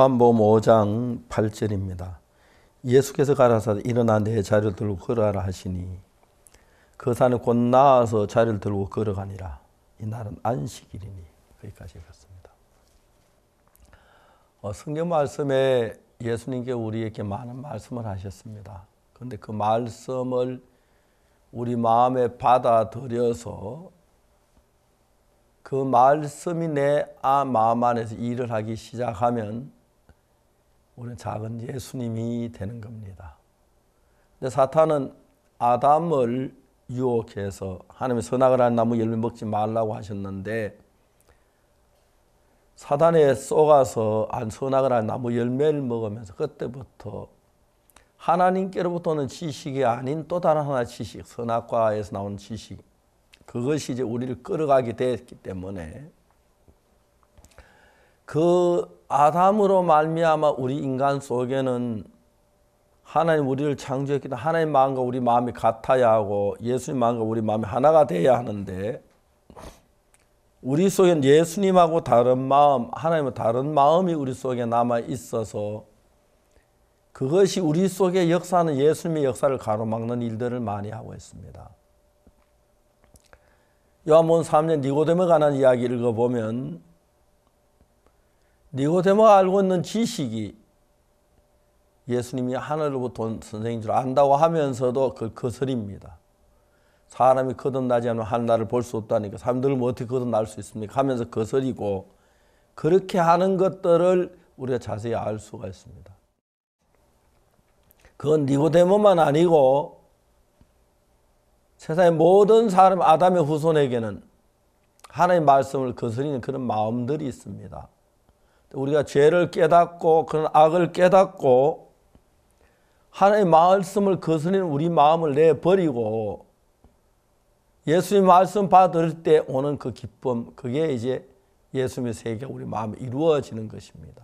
요한복음 5장 8절입니다. 예수께서 가라사 일어나 내 자리를 들고 걸어라 하시니 그 산에 곧 나와서 자리를 들고 걸어가니라. 이 날은 안식일이니 거기까지 읽었습니다. 어, 성경 말씀에 예수님께 우리에게 많은 말씀을 하셨습니다. 그런데 그 말씀을 우리 마음에 받아들여서 그 말씀이 내 아, 마음 안에서 일을 하기 시작하면 우리는 작은 예수님이 되는 겁니다. 근데 사탄은 아담을 유혹해서 하나님의 선악을 한 나무 열매 먹지 말라고 하셨는데 사단에 쏘가서 안 선악을 한 나무 열매를 먹으면서 그때부터 하나님께로부터는 지식이 아닌 또 다른 하나의 지식, 선악과에서 나온 지식, 그것이 이제 우리를 끌어가게 됐기 때문에 그 아담으로 말미암아 우리 인간 속에는 하나님 우리를 창조했기 때문에 하나님 마음과 우리 마음이 같아야 하고 예수님 마음과 우리 마음이 하나가 돼야 하는데 우리 속엔 예수님하고 다른 마음, 하나님과 다른 마음이 우리 속에 남아 있어서 그것이 우리 속에 역사하는 예수님의 역사를 가로막는 일들을 많이 하고 있습니다. 요한복음 3년 니고데모에 관한 이야기를 읽어보면 니고데모가 알고 있는 지식이 예수님이 하늘로부터 온 선생인 줄 안다고 하면서도 그 거슬입니다. 사람이 거듭나지 않으면 하늘나를 볼 수 없다니까 사람들은 뭐 어떻게 거듭날 수 있습니까? 하면서 거슬이고 그렇게 하는 것들을 우리가 자세히 알 수가 있습니다. 그건 니고데모만 아니고 세상의 모든 사람 아담의 후손에게는 하나님의 말씀을 거스리는 그런 마음들이 있습니다. 우리가 죄를 깨닫고 그런 악을 깨닫고 하나님의 말씀을 거스리는 우리 마음을 내버리고 예수님 말씀 받을 때 오는 그 기쁨 그게 이제 예수님의 세계가 우리 마음에 이루어지는 것입니다.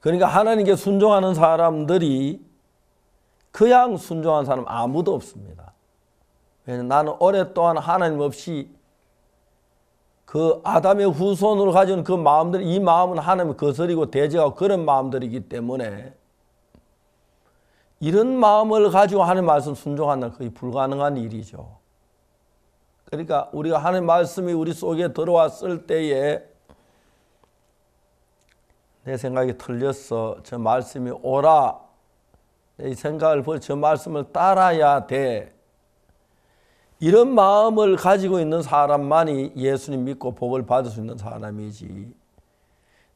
그러니까 하나님께 순종하는 사람들이 그냥 순종한 사람 아무도 없습니다. 왜냐하면 나는 오랫동안 하나님 없이 그 아담의 후손으로 가진 그 마음들, 이 마음은 하나님을 거스리고 대적하고 그런 마음들이기 때문에 이런 마음을 가지고 하나님 말씀 순종한다는 거의 불가능한 일이죠. 그러니까 우리가 하나님 말씀이 우리 속에 들어왔을 때에 내 생각이 틀렸어. 저 말씀이 오라. 이 생각을 버려 저 말씀을 따라야 돼. 이런 마음을 가지고 있는 사람만이 예수님 믿고 복을 받을 수 있는 사람이지.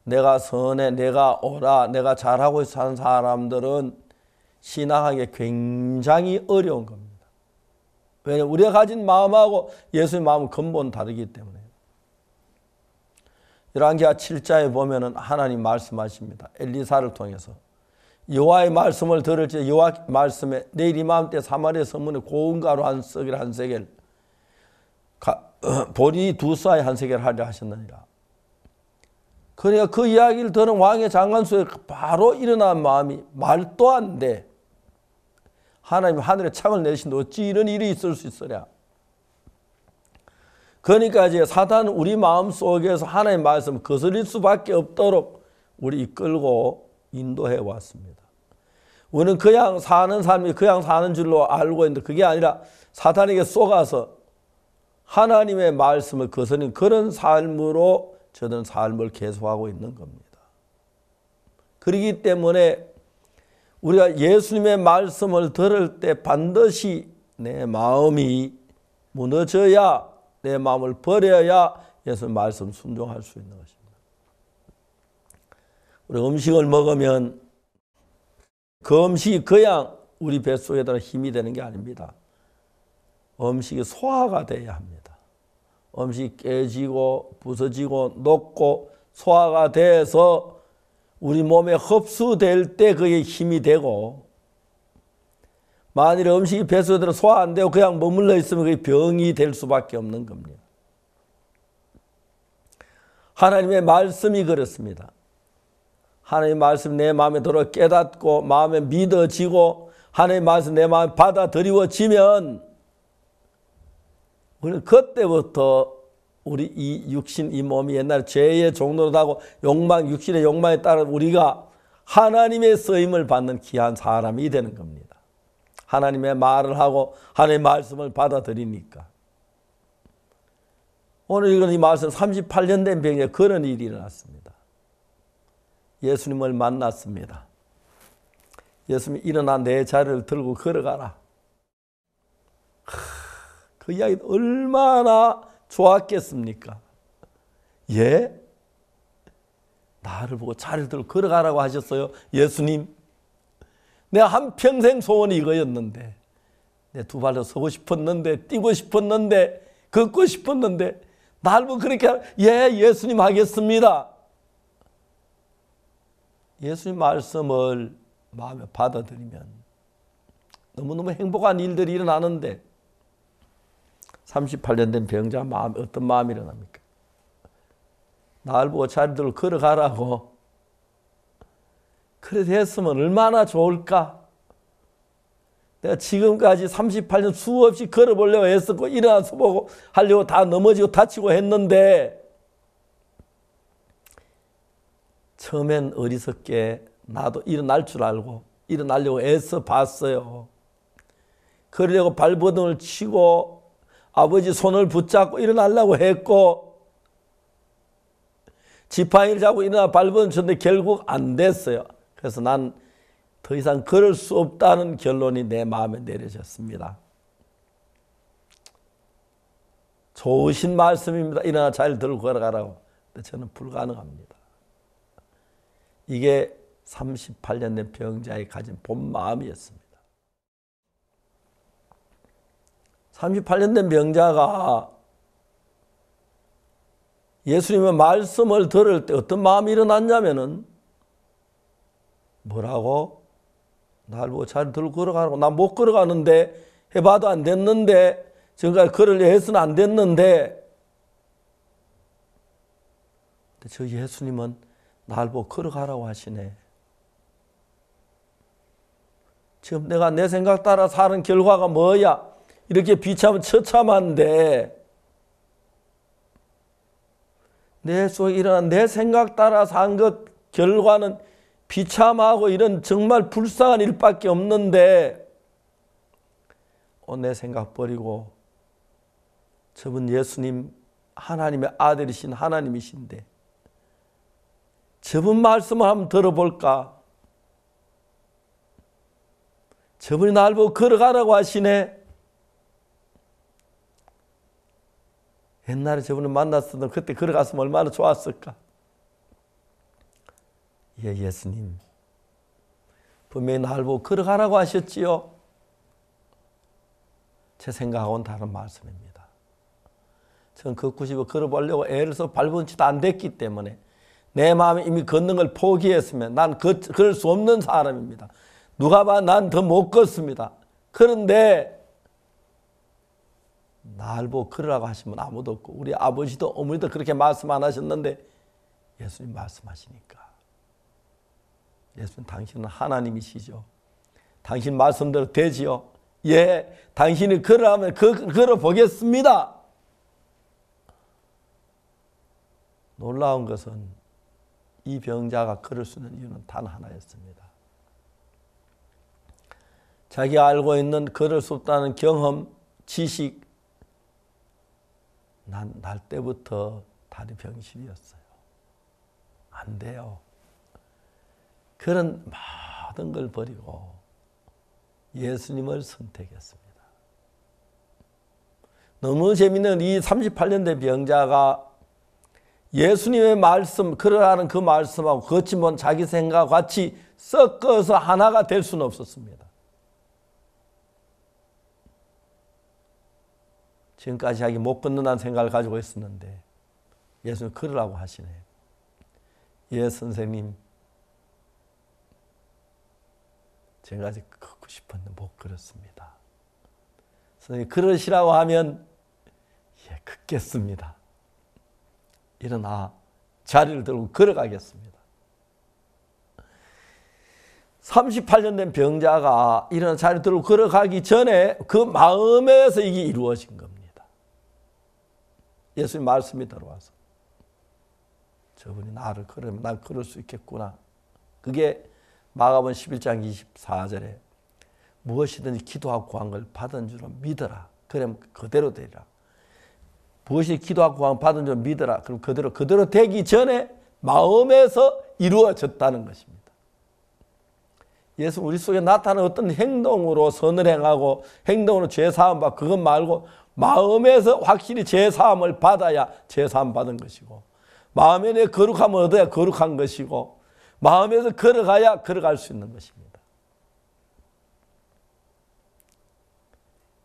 내가 선해, 내가 오라, 내가 잘하고 사는 사람들은 신앙하기 굉장히 어려운 겁니다. 왜냐하면 우리가 가진 마음하고 예수의 마음은 근본 다르기 때문에. 열왕기하 7장에 보면 하나님 말씀하십니다. 엘리사를 통해서. 여호와의 말씀을 들을지 여호와 말씀에 내일 이맘때 사마리아 성문에 고운 가루 한 썩일 한 세겔 보리 두쌀한 세겔 하려 하셨느니라. 그러니까 그 이야기를 들은 왕의 장관수에 바로 일어난 마음이 말도 안 돼. 하나님 하늘에 창을 내신데 어찌 이런 일이 있을 수 있으랴. 그러니까 이제 사단은 우리 마음 속에서 하나님의 말씀 거슬릴 수밖에 없도록 우리 이끌고 인도해 왔습니다. 우리는 그냥 사는 삶이 그냥 사는 줄로 알고 있는데 그게 아니라 사탄에게 속아서 하나님의 말씀을 거스는 그런 삶으로 저는 삶을 계속하고 있는 겁니다. 그렇기 때문에 우리가 예수님의 말씀을 들을 때 반드시 내 마음이 무너져야 내 마음을 버려야 예수님 말씀 순종할 수 있는 것입니다. 우리 음식을 먹으면 그 음식이 그냥 우리 뱃속에다 힘이 되는 게 아닙니다. 음식이 소화가 돼야 합니다. 음식이 깨지고 부서지고 녹고 소화가 돼서 우리 몸에 흡수될 때 그게 힘이 되고 만일 음식이 뱃속에 들어 소화 안 되고 그냥 머물러 있으면 그게 병이 될 수밖에 없는 겁니다. 하나님의 말씀이 그렇습니다. 하나님 말씀 내 마음에 들어 깨닫고 마음에 믿어지고 하나님 말씀 내 마음에 받아들이워지면 우리는 그때부터 우리 이 육신 이 몸이 옛날 죄의 종로하고 욕망 육신의 욕망에 따라 우리가 하나님의 쓰임을 받는 귀한 사람이 되는 겁니다. 하나님의 말을 하고 하나님의 말씀을 받아들이니까. 오늘 이건 이 말씀 38년 된 병에 그런 일이 일어났습니다. 예수님을 만났습니다. 예수님이 일어나 내 자리를 들고 걸어가라. 그 이야기 얼마나 좋았겠습니까? 예? 나를 보고 자리를 들고 걸어가라고 하셨어요. 예수님. 내가 한평생 소원이 이거였는데 내 두 발로 서고 싶었는데 뛰고 싶었는데 걷고 싶었는데 날 보고 그렇게 예 예수님 하겠습니다. 예수님 말씀을 마음에 받아들이면 너무너무 행복한 일들이 일어나는데 38년 된 병자 마음 어떤 마음이 일어납니까? 날 보고 자리들 걸어가라고 그래 됐으면 얼마나 좋을까? 내가 지금까지 38년 수없이 걸어보려고 했었고 일어나서 보고 하려고 다 넘어지고 다치고 했는데 처음엔 어리석게 나도 일어날 줄 알고 일어나려고 애써 봤어요. 그러려고 발버둥을 치고 아버지 손을 붙잡고 일어나려고 했고 지팡이를 잡고 일어나 발버둥 쳤는데 결국 안 됐어요. 그래서 난 더 이상 걸을 수 없다는 결론이 내 마음에 내려졌습니다. 좋으신 말씀입니다. 일어나 잘 들고 걸어가라고. 근데 저는 불가능합니다. 이게 38년 된 병자의 가진 본 마음이었습니다. 38년 된 병자가 예수님의 말씀을 들을 때 어떤 마음이 일어났냐면은 뭐라고? 날 보고 잘 들고 걸어가라고. 나 못 걸어가는데 해봐도 안 됐는데 지금까지 걸으려 해서는 안 됐는데 저 예수님은 날 보고 걸어가라고 하시네. 지금 내가 내 생각 따라 사는 결과가 뭐야? 이렇게 비참 처참한데 내 속에 일어난 내 생각 따라 산 것 결과는 비참하고 이런 정말 불쌍한 일밖에 없는데 어, 내 생각 버리고 저분 예수님 하나님의 아들이신 하나님이신데 저분 말씀을 한번 들어볼까? 저분이 날 보고 걸어가라고 하시네. 옛날에 저분을 만났었던 그때 걸어갔으면 얼마나 좋았을까? 예, 예수님. 분명히 날 보고 걸어가라고 하셨지요. 제 생각하고는 다른 말씀입니다. 저는 걷고 싶어 걸어보려고 애를 써 밟은 지도 안 됐기 때문에 내 마음에 이미 걷는 걸 포기했으면 난 걷, 그럴 수 없는 사람입니다. 누가 봐 난 더 못 걷습니다. 그런데 날 보고 걸으라고 하시면 아무도 없고 우리 아버지도 어머니도 그렇게 말씀 안 하셨는데 예수님 말씀하시니까 예수님 당신은 하나님이시죠. 당신 말씀대로 되지요. 예, 당신이 걸으라면 그, 걸어보겠습니다. 놀라운 것은 이 병자가 걸을 수 있는 이유는 단 하나였습니다. 자기가 알고 있는 걸을 수 없다는 경험, 지식, 난 날 때부터 다리 병실이었어요. 안 돼요. 그런 모든 걸 버리고 예수님을 선택했습니다. 너무 재밌는 이 38년 된 병자가 예수님의 말씀, 그러라는 그 말씀하고 못 자기 생각 같이 섞어서 하나가 될 수는 없었습니다. 지금까지 자기 못 걷는다는 생각을 가지고 있었는데 예수님 걸으라고 하시네. 예, 선생님. 지금까지 걷고 싶었는데 못 걸었습니다. 선생님, 그러시라고 하면 예, 걷겠습니다. 일어나 자리를 들고 걸어가겠습니다. 38년 된 병자가 일어나 자리를 들고 걸어가기 전에 그 마음에서 이게 이루어진 겁니다. 예수님 말씀이 들어와서 저분이 나를 그러면 난 그럴 수 있겠구나. 그게 마가본 11장 24절에 무엇이든지 기도하고 구한 걸 받은 줄로 믿어라. 그럼 그대로 되리라. 무엇이 기도하고 구한 받은 줄 믿어라. 그럼 그대로 그대로 되기 전에 마음에서 이루어졌다는 것입니다. 예수 우리 속에 나타나는 어떤 행동으로 선을 행하고 행동으로 죄 사함 받 그것 말고 마음에서 확실히 죄 사함을 받아야 죄 사함 받은 것이고 마음에 내 거룩함을 얻어야 거룩한 것이고 마음에서 걸어가야 걸어갈 수 있는 것입니다.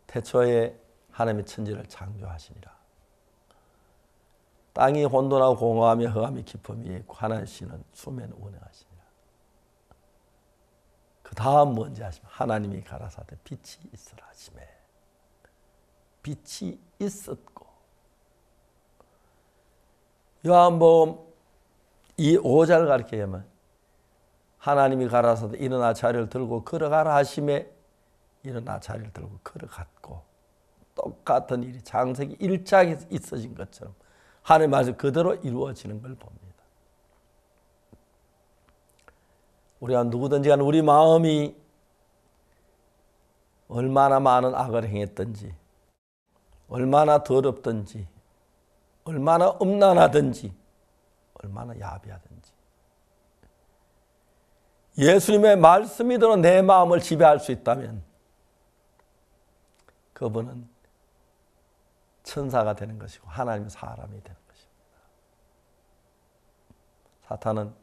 태초에 하나님의 천지를 창조하시니라. 땅이 혼돈하고 공허하며 흑암이 깊음이 씨는 수면 운행하시니라. 그 다음 뭔지 아시면 하나님이 가라사대 빛이 있으라 하심에. 빛이 있었고. 요한복음 이 5절 가르치면 하나님이 가라사대 일어나 자리를 들고 걸어가라 하심에 일어나 자리를 들고 걸어갔고 똑같은 일이 장세기 1장에 있어진 것처럼 하나님 말씀 그대로 이루어지는 걸 봅니다. 우리가 누구든지 간에 우리 마음이 얼마나 많은 악을 행했든지 얼마나 더럽든지 얼마나 음란하든지 얼마나 야비하든지 예수님의 말씀이 들어 내 마음을 지배할 수 있다면 그분은 천사가 되는 것이고 하나님의 사람이 되는 것입니다. 사탄은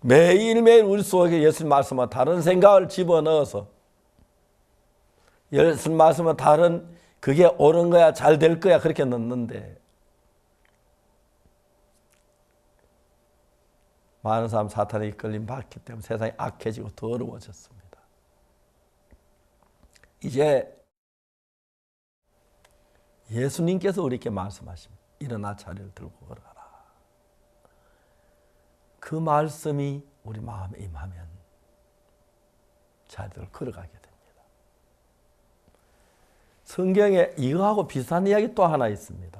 매일매일 우리 속에 예수님 말씀과 다른 생각을 집어넣어서 예수님 말씀과 다른 그게 옳은 거야 잘 될 거야 그렇게 넣는데 많은 사람 사탄에 이끌림 받기 때문에 세상이 악해지고 더러워졌습니다. 이제 예수님께서 우리에게 말씀하십니다. 일어나 자리를 들고 걸어가라. 그 말씀이 우리 마음에 임하면 자리를 걸어가게 됩니다. 성경에 이거하고 비슷한 이야기 또 하나 있습니다.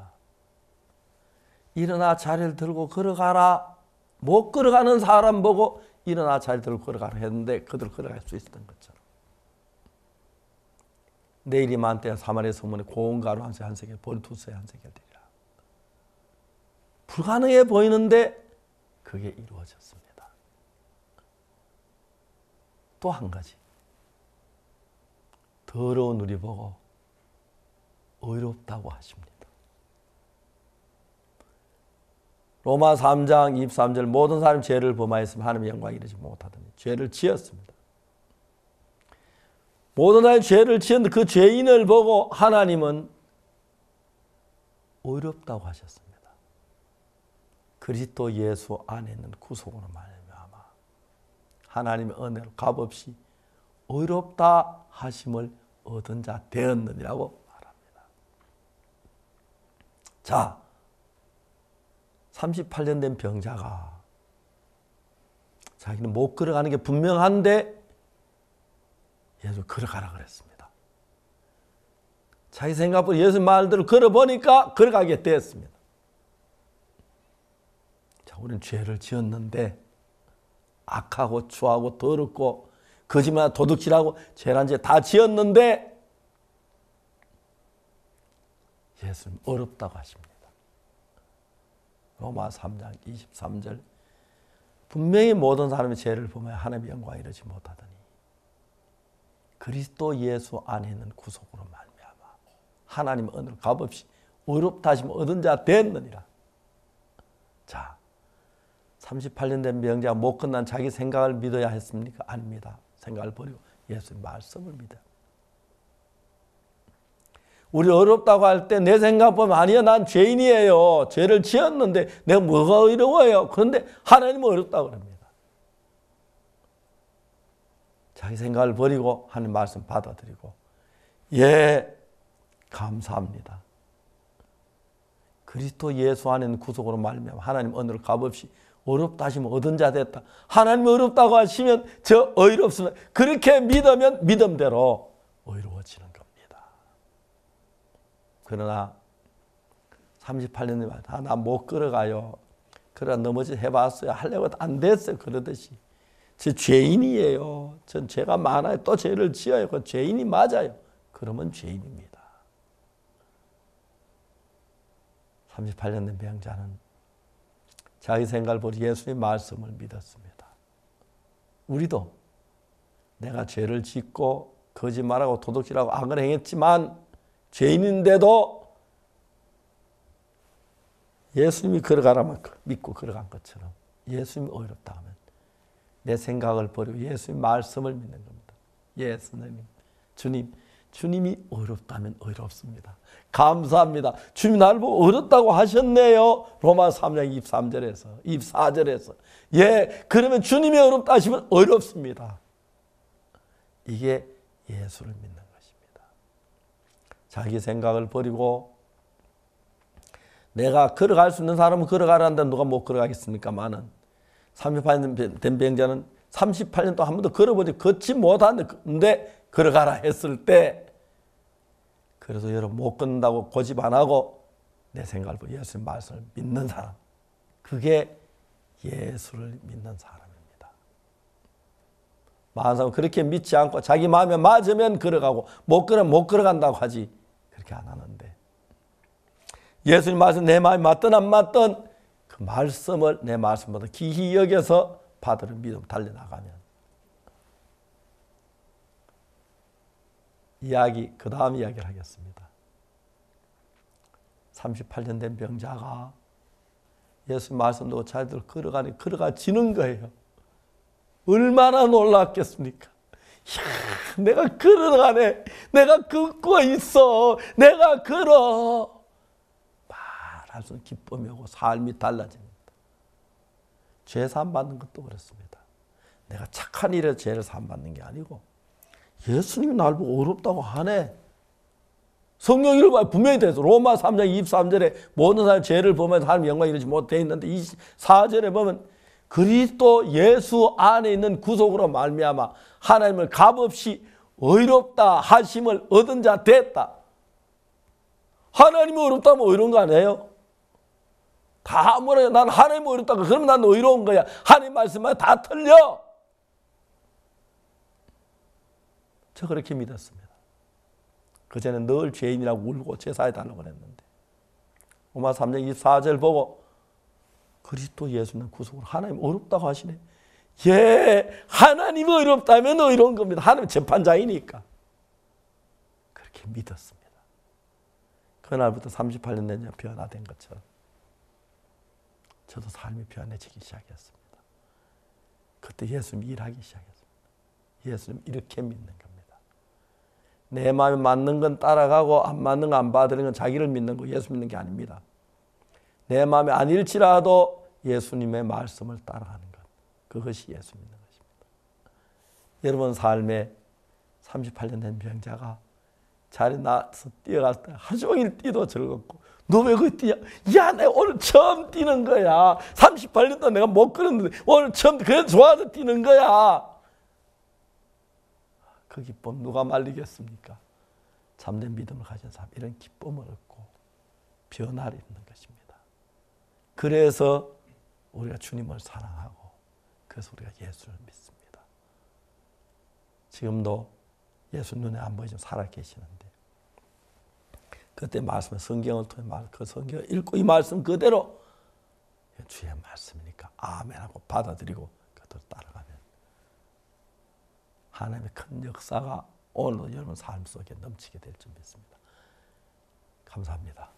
일어나 자리를 들고 걸어가라. 못 걸어가는 사람 보고 일어나 자리를 들고 걸어가라 했는데 그들 걸어갈 수 있었던 것처럼. 내일이 만때 사마리아 소문에 고온가루 한 세계 보리 두세 한 세계 되리라. 불가능해 보이는데 그게 이루어졌습니다. 또 한 가지. 더러운 우리 보고 의롭다고 하십니다. 로마 3장 23절 모든 사람 죄를 범하였으면 하나님의 영광 이르지 못하더니 죄를 지었습니다. 모든 사람이 죄를 지었는데 그 죄인을 보고 하나님은 의롭다고 하셨습니다. 그리스도 예수 안에 있는 구속으로 말미암아 하나님의 은혜로 값없이 의롭다 하심을 얻은 자 되었느니라고 말합니다. 자, 38년 된 병자가 자기는 못 걸어가는 게 분명한데 예수 걸어가라 그랬습니다. 자기 생각보다 예수 말대로 걸어보니까 걸어가게 됐습니다. 자, 우리는 죄를 지었는데 악하고 추하고 더럽고 거짓말 도둑질하고 죄란 죄 다 지었는데 예수님 어렵다고 하십니다. 로마 3장 23절 분명히 모든 사람의 죄를 보면 하나님의 영광 이르지 못하더니 그리스도 예수 안에 있는 구속으로 말미암아 하나님 은혜를 값없이 의롭다 하시면 얻은 자 됐느니라. 자, 38년 된 병자가 못 끝난 자기 생각을 믿어야 했습니까? 아닙니다. 생각을 버리고 예수님 말씀을 믿어. 우리 어렵다고 할 때 내 생각 보면 아니야 난 죄인이에요. 죄를 지었는데 내가 뭐가 어려워요. 그런데 하나님은 어렵다고 그럽니다. 자기 생각을 버리고 하는 말씀 받아들이고 예 감사합니다. 그리스도 예수 안에는 구속으로 말미암아 하나님 은혜를 값없이 어렵다 하시면 얻은 자 됐다. 하나님 어렵다고 하시면 저 어이롭습니다. 그렇게 믿으면 믿음대로 어이로워지는 겁니다. 그러나 38년 말, 아, 나못 걸어가요. 그러다 넘어지 해봤어요. 하려고 안 됐어요. 그러듯이. 제 죄인이에요. 전 죄가 많아요. 또 죄를 지어요. 그 죄인이 맞아요. 그러면 죄인입니다. 38년 된 병자는 자기 생각을 보고 예수의 말씀을 믿었습니다. 우리도 내가 죄를 짓고 거짓말하고 도둑질하고 악을 행했지만 죄인인데도 예수님이 걸어가라면 믿고 걸어간 것처럼 예수님이 어렵다 하면 내 생각을 버리고 예수님 말씀을 믿는 겁니다. 예수님, 주님, 주님이 어렵다면 어렵습니다. 감사합니다. 주님 나를 보고 어렵다고 하셨네요. 로마 3장 23절에서 24절에서 예, 그러면 주님이 어렵다 하시면 어렵습니다. 이게 예수를 믿는 것입니다. 자기 생각을 버리고 내가 걸어갈 수 있는 사람은 걸어가라는데 누가 못 걸어가겠습니까? 많은 38년 된 병자는 38년 동안 한 번도 걸어보지 걷지 못하는데 걸어가라 했을 때 그래서 여러분 못 걷는다고 고집 안 하고 내 생각을 보고 예수님 말씀을 믿는 사람 그게 예수를 믿는 사람입니다. 많은 사람은 그렇게 믿지 않고 자기 마음에 맞으면 걸어가고 못 걸으면 못 걸어간다고 하지 그렇게 안 하는데 예수님 말씀 내 마음에 맞든 안 맞든 그 말씀을 내 말씀보다 기히 여겨서 받으는 믿음 달려나가면 이야기 그 다음 이야기를 하겠습니다. 38년 된 병자가 예수 말씀 듣고 자기들 걸어가니 걸어가지는 거예요. 얼마나 놀랐겠습니까? 야, 내가 걸어가네. 내가 걷고 있어. 내가 걸어. 없는 기쁨이 오고 삶이 달라집니다. 죄 사함 받는 것도 그렇습니다. 내가 착한 일에 죄를 사함 받는 게 아니고 예수님이 날 보고 어렵다고 하네. 성경 읽어봐 분명히 돼서 로마 3장 23절에 모든 사람 죄를 보면 하나님 영광 이르지 못해 있는데 24절에 보면 그리스도 예수 안에 있는 구속으로 말미암아 하나님을 값없이 의롭다 하심을 얻은 자 됐다. 하나님이 어렵다면 의로운 거 아니에요? 다 뭐라 난 하나님이 어렵다. 그러면 난 의로운 거야. 하나님 말씀만 다 틀려. 저 그렇게 믿었습니다. 그전에 늘 죄인이라고 울고 제사해 달라고 그랬는데 로마 3장 24절 보고 그리스도 예수는 구속으로 하나님 어렵다고 하시네. 예, 하나님이 어렵다면 의로운 겁니다. 하나님 재판장이니까. 그렇게 믿었습니다. 그날부터 38년 내년 변화된 것처럼 저도 삶이 변해지기 시작했습니다. 그때 예수님 일하기 시작했습니다. 예수님 이렇게 믿는 겁니다. 내 마음에 맞는 건 따라가고 안 맞는 거안 받으는 건 자기를 믿는 거 예수 믿는 게 아닙니다. 내 마음에 아닐지라도 예수님의 말씀을 따라가는 것. 그것이 예수 믿는 것입니다. 여러분 삶에 38년 된 병자가 자리 나서 뛰어갈 때 하루 종일 뛰도 즐겁고 너 왜 그 뛰냐? 야, 내가 오늘 처음 뛰는 거야. 38년 동안 내가 못 걸었는데 오늘 처음 그래 좋아서 뛰는 거야. 그 기쁨 누가 말리겠습니까? 참된 믿음을 가진 사람 이런 기쁨을 얻고 변화를 입는 것입니다. 그래서 우리가 주님을 사랑하고 그래서 우리가 예수를 믿습니다. 지금도 예수 눈에 안 보이지만 살아 계시는데 그때 말씀을 성경을 통해 말, 그 성경을 읽고 이 말씀 그대로 주의 말씀이니까 아멘 하고 받아들이고 그대로 따라가면 하나님의 큰 역사가 오늘 여러분 삶 속에 넘치게 될 줄 믿습니다. 감사합니다.